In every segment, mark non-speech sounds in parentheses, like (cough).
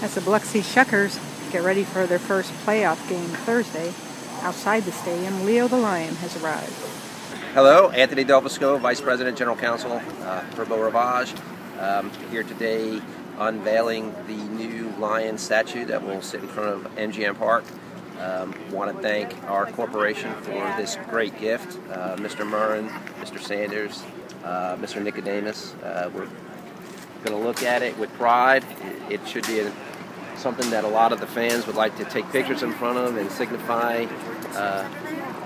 As the Biloxi Shuckers get ready for their first playoff game Thursday, outside the stadium, Leo the Lion has arrived. Hello, Anthony Delvasco, Vice President, General Counsel uh, for Beau Rivage. Um, here today unveiling the new lion statue that will sit in front of MGM Park. Um, want to thank our corporation for this great gift. Uh, Mr. Murren, Mr. Sanders, uh, Mr. Nicodemus. Uh, we're going to look at it with pride. It, should be a, something that a lot of the fans would like to take pictures in front of and signify uh,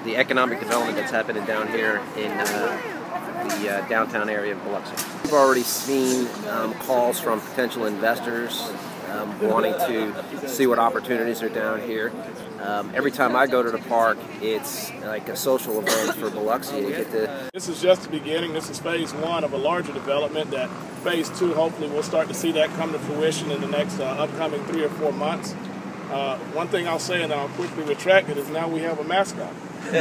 the economic development that's happening down here in uh, the uh, downtown area of Biloxi. We've already seen um, calls from potential investors um, wanting to see what opportunities are down here. Um, every time I go to the park, it's like a social event for Biloxi to get to. This is just the beginning. This is phase one of a larger development. That phase two, hopefully, we'll start to see that come to fruition in the next uh, upcoming three or four months. Uh, one thing I'll say, and I'll quickly retract it, is now we have a mascot. (laughs)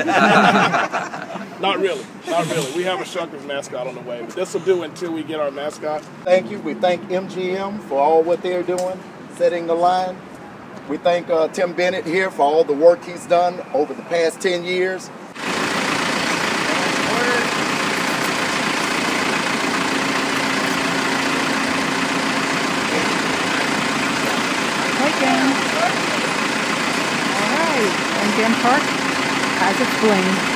not really, not really. We have a Shuckers mascot on the way, but this will do until we get our mascot. Thank you. We thank MGM for all what they're doing, setting the line. We thank uh, Tim Bennett here for all the work he's done over the past 10 years. Right game. All right, MGM Park has its bling.